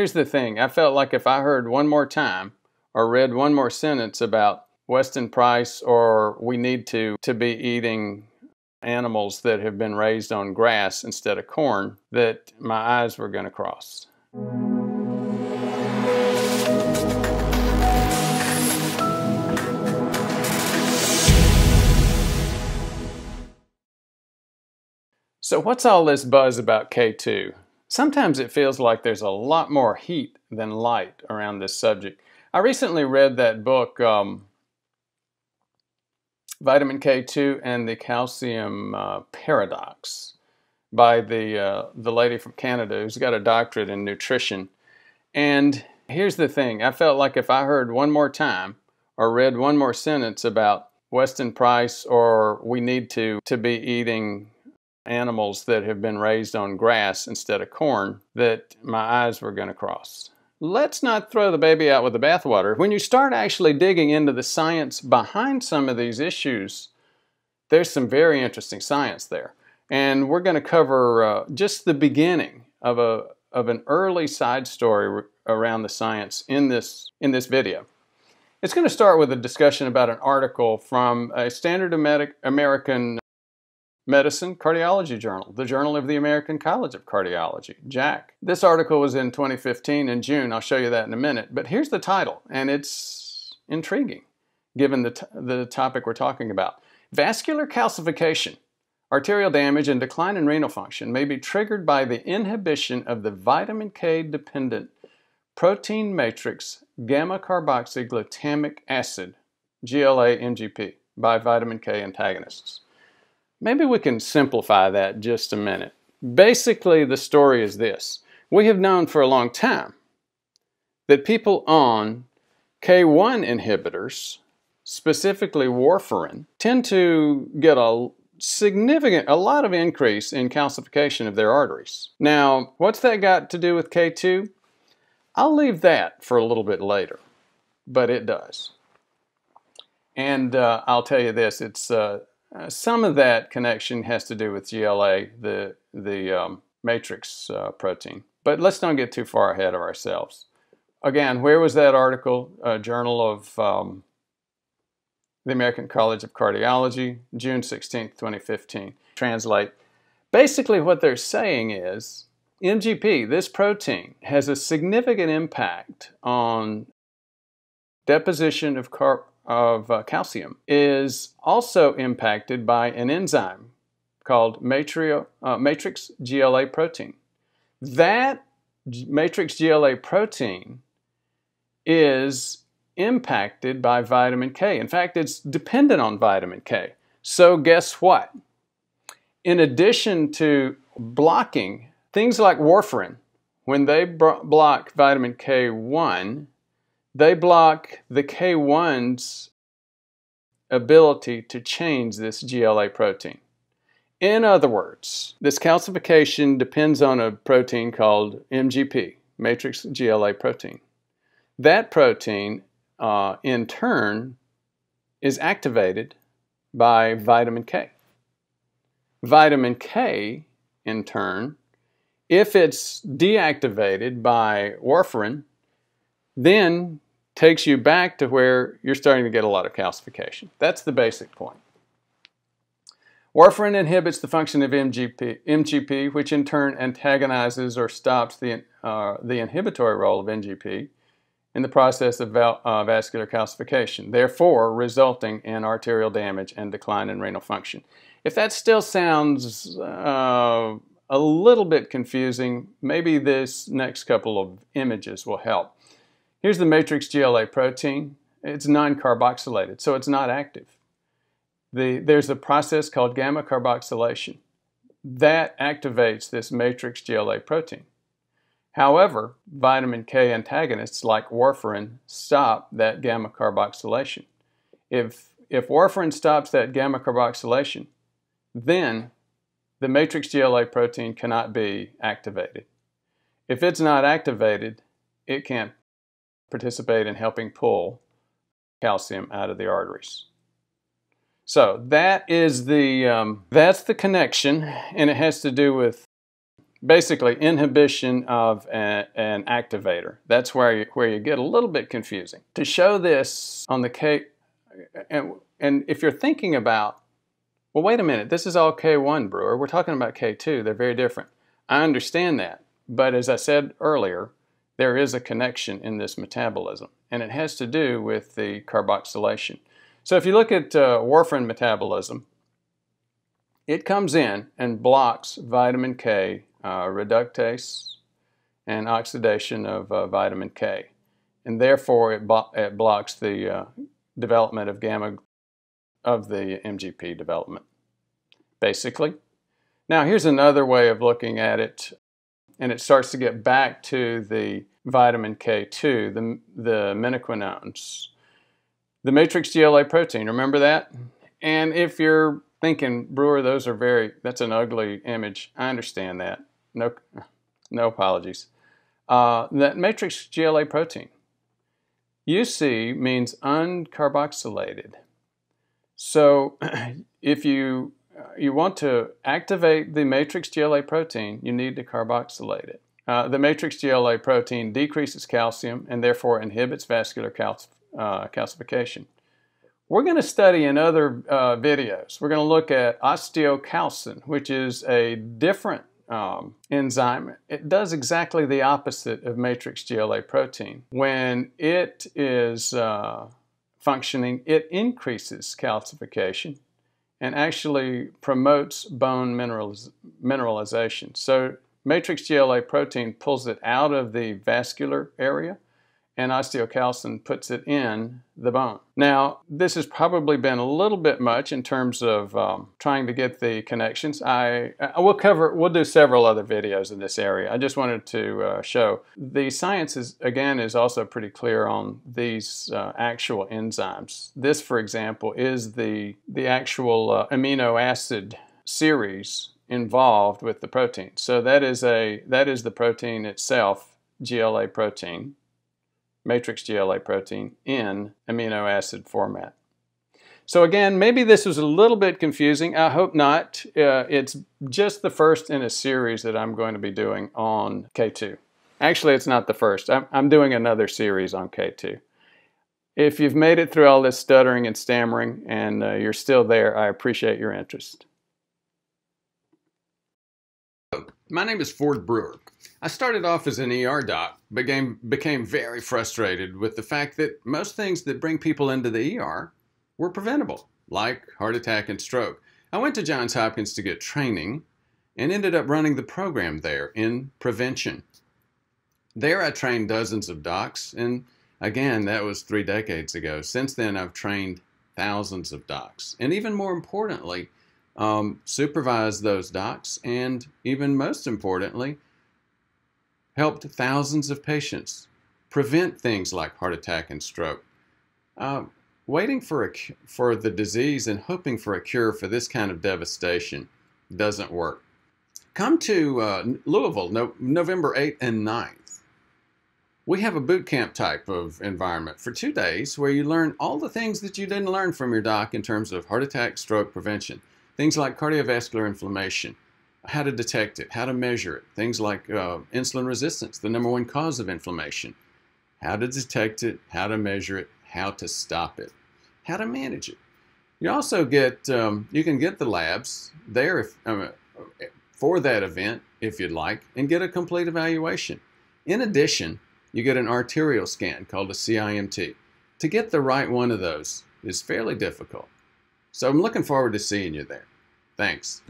here's the thing I felt like if I heard one more time or read one more sentence about Weston Price or we need to, to be eating animals that have been raised on grass instead of corn, that my eyes were going to cross. So, what's all this buzz about K2? Sometimes it feels like there's a lot more heat than light around this subject. I recently read that book, um, Vitamin K2 and the Calcium uh, Paradox, by the, uh, the lady from Canada who's got a doctorate in nutrition. And here's the thing I felt like if I heard one more time or read one more sentence about Weston Price or we need to, to be eating animals that have been raised on grass instead of corn that my eyes were going to cross. Let's not throw the baby out with the bathwater. When you start actually digging into the science behind some of these issues, there's some very interesting science there. And we're going to cover uh, just the beginning of, a, of an early side story around the science in this, in this video. It's going to start with a discussion about an article from a standard American Medicine Cardiology Journal, the Journal of the American College of Cardiology, JACC. This article was in 2015 in June. I'll show you that in a minute. But here's the title, and it's intriguing given the, the topic we're talking about. Vascular calcification, arterial damage, and decline in renal function may be triggered by the inhibition of the vitamin K dependent protein matrix gamma carboxyglutamic acid, GLA MGP, by vitamin K antagonists. Maybe we can simplify that just a minute. Basically, the story is this. We have known for a long time that people on K1 inhibitors, specifically warfarin, tend to get a significant, a lot of increase in calcification of their arteries. Now, what's that got to do with K2? I'll leave that for a little bit later, but it does. And uh, I'll tell you this, it's uh, uh, some of that connection has to do with GLA, the, the um, matrix uh, protein. But let's not get too far ahead of ourselves. Again, where was that article? Uh, Journal of um, the American College of Cardiology, June 16, 2015. Translate. Basically, what they're saying is MGP, this protein, has a significant impact on deposition of of uh, calcium is also impacted by an enzyme called matrio, uh, matrix GLA protein. That matrix GLA protein is impacted by vitamin K. In fact, it's dependent on vitamin K. So, guess what? In addition to blocking things like warfarin, when they block vitamin K1, they block the K1's ability to change this GLA protein. In other words, this calcification depends on a protein called MGP, matrix GLA protein. That protein, uh, in turn, is activated by vitamin K. Vitamin K, in turn, if it's deactivated by warfarin, then takes you back to where you're starting to get a lot of calcification. That's the basic point. Warfarin inhibits the function of MGP, MGP which in turn antagonizes or stops the, uh, the inhibitory role of MGP in the process of uh, vascular calcification, therefore resulting in arterial damage and decline in renal function. If that still sounds uh, a little bit confusing, maybe this next couple of images will help. Here's the matrix GLA protein. It's non-carboxylated, so it's not active. The, there's a process called gamma carboxylation. That activates this matrix GLA protein. However, vitamin K antagonists like warfarin stop that gamma carboxylation. If, if warfarin stops that gamma carboxylation, then the matrix GLA protein cannot be activated. If it's not activated, it can't participate in helping pull calcium out of the arteries. So that is the um, that's the connection, and it has to do with basically inhibition of a, an activator. That's where you, where you get a little bit confusing. To show this on the K, and, and if you're thinking about, well, wait a minute, this is all K1 Brewer. We're talking about K2. They're very different. I understand that. But as I said earlier, there is a connection in this metabolism, and it has to do with the carboxylation. So if you look at uh, warfarin metabolism, it comes in and blocks vitamin K uh, reductase and oxidation of uh, vitamin K. And therefore, it, it blocks the uh, development of gamma of the MGP development, basically. Now, here's another way of looking at it, and it starts to get back to the vitamin K2, the, the menaquinones. The matrix GLA protein, remember that? And if you're thinking, Brewer, those are very, that's an ugly image, I understand that. No, no apologies. Uh, that matrix GLA protein. UC means uncarboxylated. So if you you want to activate the matrix GLA protein, you need to carboxylate it. Uh, the matrix GLA protein decreases calcium and therefore inhibits vascular calc uh, calcification. We're going to study in other uh, videos. We're going to look at osteocalcin, which is a different um, enzyme, it does exactly the opposite of matrix GLA protein. When it is uh, functioning, it increases calcification and actually promotes bone mineraliz mineralization. So matrix GLA protein pulls it out of the vascular area and osteocalcin puts it in the bone. Now, this has probably been a little bit much in terms of um, trying to get the connections. I, I will cover, we'll do several other videos in this area. I just wanted to uh, show the science is, again, is also pretty clear on these uh, actual enzymes. This, for example, is the, the actual uh, amino acid series involved with the protein. So that is a that is the protein itself, GLA protein matrix GLA protein in amino acid format. So again, maybe this was a little bit confusing. I hope not. Uh, it's just the first in a series that I'm going to be doing on K2. Actually, it's not the first. I'm, I'm doing another series on K2. If you've made it through all this stuttering and stammering and uh, you're still there, I appreciate your interest. My name is Ford Brewer. I started off as an ER doc, became, became very frustrated with the fact that most things that bring people into the ER were preventable, like heart attack and stroke. I went to Johns Hopkins to get training and ended up running the program there in prevention. There I trained dozens of docs, and again, that was three decades ago. Since then, I've trained thousands of docs. And even more importantly, um, supervise those docs, and even most importantly, helped thousands of patients prevent things like heart attack and stroke. Uh, waiting for, a, for the disease and hoping for a cure for this kind of devastation doesn't work. Come to uh, Louisville no, November 8th and 9th. We have a boot camp type of environment for two days where you learn all the things that you didn't learn from your doc in terms of heart attack, stroke prevention. Things like cardiovascular inflammation, how to detect it, how to measure it, things like uh, insulin resistance, the number one cause of inflammation, how to detect it, how to measure it, how to stop it, how to manage it. You also get, um, you can get the labs there if, um, for that event if you'd like and get a complete evaluation. In addition, you get an arterial scan called a CIMT. To get the right one of those is fairly difficult. So I'm looking forward to seeing you there. Thanks.